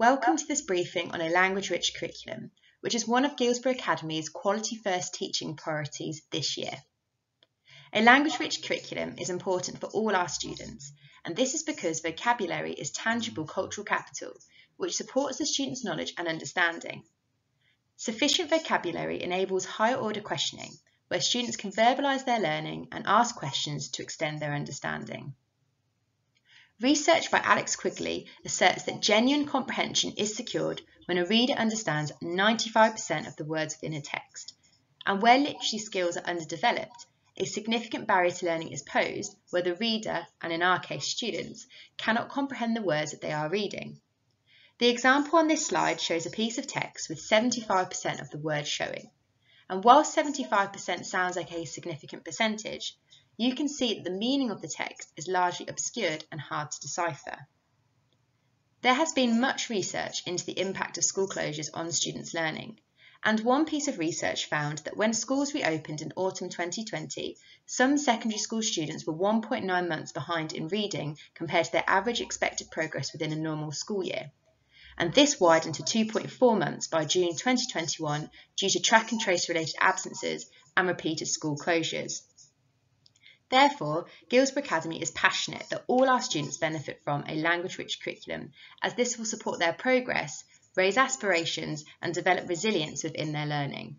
Welcome to this briefing on a language-rich curriculum, which is one of Guilsborough Academy's Quality First teaching priorities this year. A language-rich curriculum is important for all our students, and this is because vocabulary is tangible cultural capital, which supports the student's knowledge and understanding. Sufficient vocabulary enables higher order questioning, where students can verbalise their learning and ask questions to extend their understanding. Research by Alex Quigley asserts that genuine comprehension is secured when a reader understands 95% of the words within a text. And where literacy skills are underdeveloped, a significant barrier to learning is posed where the reader, and in our case students, cannot comprehend the words that they are reading. The example on this slide shows a piece of text with 75% of the words showing. And while 75% sounds like a significant percentage, you can see that the meaning of the text is largely obscured and hard to decipher. There has been much research into the impact of school closures on students' learning, and one piece of research found that when schools reopened in autumn 2020, some secondary school students were 1.9 months behind in reading compared to their average expected progress within a normal school year. And this widened to 2.4 months by June 2021 due to track and trace related absences and repeated school closures. Therefore, Guilsborough Academy is passionate that all our students benefit from a language-rich curriculum, as this will support their progress, raise aspirations and develop resilience within their learning.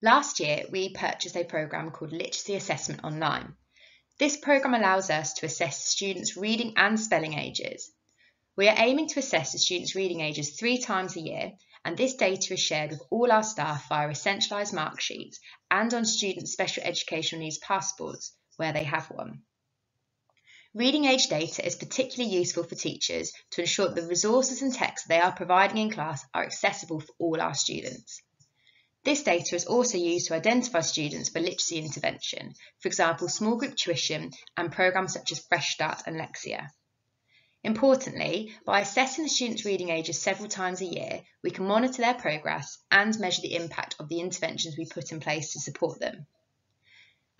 Last year, we purchased a programme called Literacy Assessment Online. This programme allows us to assess students' reading and spelling ages. We are aiming to assess the students' reading ages three times a year and this data is shared with all our staff via a centralised mark sheet and on students' special educational needs passports where they have one. Reading age data is particularly useful for teachers to ensure that the resources and texts they are providing in class are accessible for all our students. This data is also used to identify students for literacy intervention, for example, small group tuition and programmes such as Fresh Start and Lexia. Importantly, by assessing the students' reading ages several times a year, we can monitor their progress and measure the impact of the interventions we put in place to support them.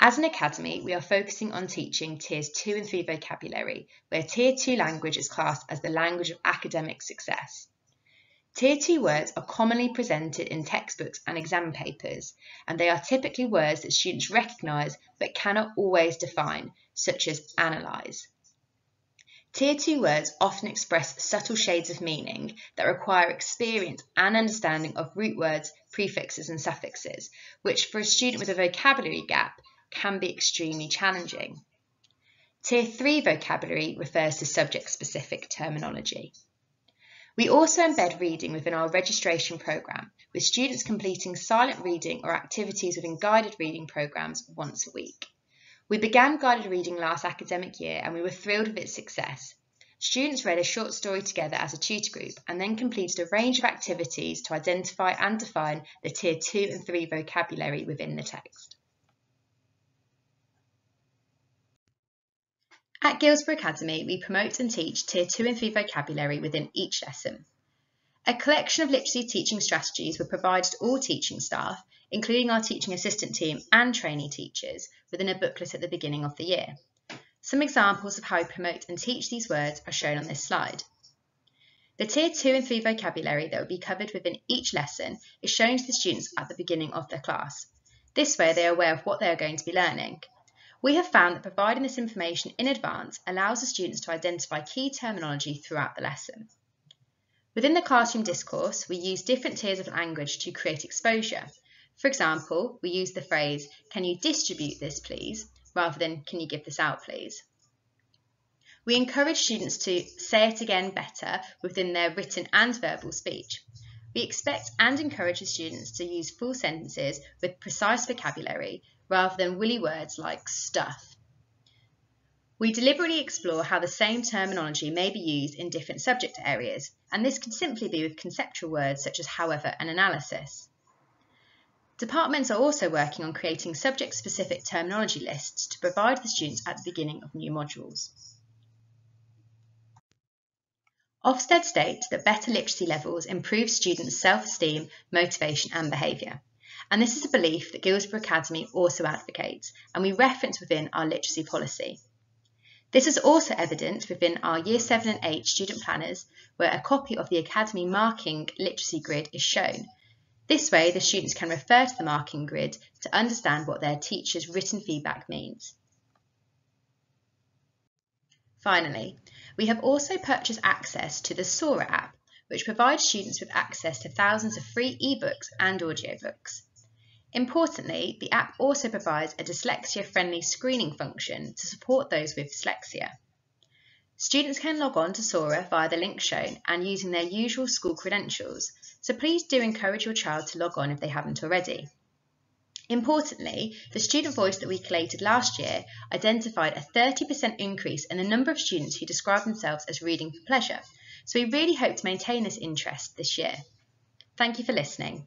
As an academy, we are focusing on teaching Tiers 2 and 3 vocabulary, where Tier 2 language is classed as the language of academic success. Tier 2 words are commonly presented in textbooks and exam papers, and they are typically words that students recognise but cannot always define, such as analyse. Tier 2 words often express subtle shades of meaning that require experience and understanding of root words, prefixes and suffixes, which for a student with a vocabulary gap can be extremely challenging. Tier 3 vocabulary refers to subject-specific terminology. We also embed reading within our registration programme, with students completing silent reading or activities within guided reading programmes once a week. We began guided reading last academic year and we were thrilled with its success. Students read a short story together as a tutor group and then completed a range of activities to identify and define the Tier 2 and 3 vocabulary within the text. At Guilsborough Academy, we promote and teach Tier 2 and 3 vocabulary within each lesson. A collection of literacy teaching strategies were provided to all teaching staff including our teaching assistant team and trainee teachers within a booklet at the beginning of the year. Some examples of how we promote and teach these words are shown on this slide. The Tier 2 and 3 vocabulary that will be covered within each lesson is shown to the students at the beginning of their class. This way they are aware of what they are going to be learning. We have found that providing this information in advance allows the students to identify key terminology throughout the lesson. Within the classroom discourse, we use different tiers of language to create exposure, for example, we use the phrase, can you distribute this please, rather than can you give this out please. We encourage students to say it again better within their written and verbal speech. We expect and encourage the students to use full sentences with precise vocabulary rather than woolly words like stuff. We deliberately explore how the same terminology may be used in different subject areas, and this can simply be with conceptual words such as however and analysis. Departments are also working on creating subject-specific terminology lists to provide the students at the beginning of new modules. Ofsted states that better literacy levels improve students' self-esteem, motivation and behaviour. And this is a belief that Guilsborough Academy also advocates, and we reference within our literacy policy. This is also evident within our Year 7 and 8 student planners, where a copy of the Academy marking literacy grid is shown. This way, the students can refer to the marking grid to understand what their teacher's written feedback means. Finally, we have also purchased access to the Sora app, which provides students with access to thousands of free ebooks and audiobooks. Importantly, the app also provides a dyslexia-friendly screening function to support those with dyslexia. Students can log on to Sora via the link shown and using their usual school credentials, so please do encourage your child to log on if they haven't already. Importantly, the student voice that we collated last year identified a 30% increase in the number of students who describe themselves as reading for pleasure, so we really hope to maintain this interest this year. Thank you for listening.